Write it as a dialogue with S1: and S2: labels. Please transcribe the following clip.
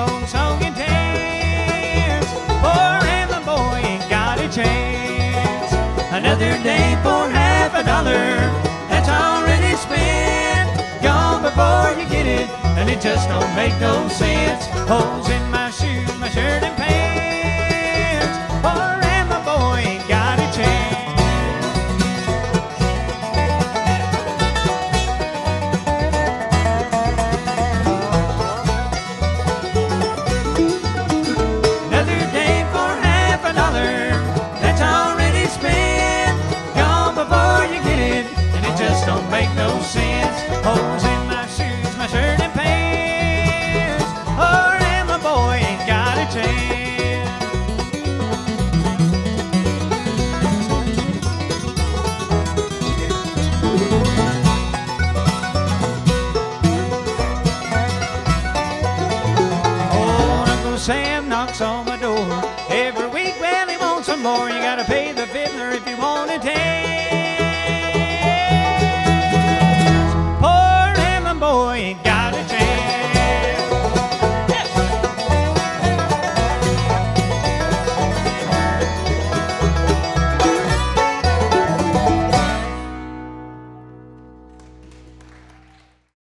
S1: old song and dance. Poor ramblin' boy ain't got a chance. Another day for half a dollar that's already spent. Gone before you get it, and it just don't make no sense. Holes in my shoes, Sam knocks on my door every week. Well, he wants some more. You gotta pay the fiddler if you want to dance.